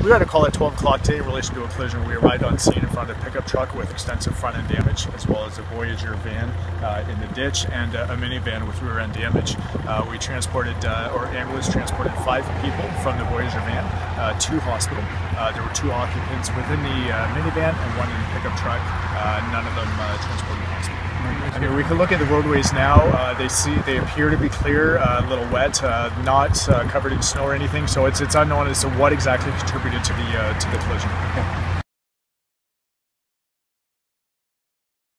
We got a call at 12 o'clock today in relation to a collision. We arrived on scene in front of a pickup truck with extensive front end damage, as well as a Voyageur van uh, in the ditch and uh, a minivan with rear end damage. Uh, we transported, uh, or ambulance transported five people from the Voyageur van uh, to hospital. Uh, there were two occupants within the minivan and one in the pickup truck. none of them transported to hospital. I mean, we can look at the roadways now. Uh, they see they appear to be clear, a little wet, uh, not covered in snow or anything. So it's it's unknown as to what exactly contributed to the uh, to the collision.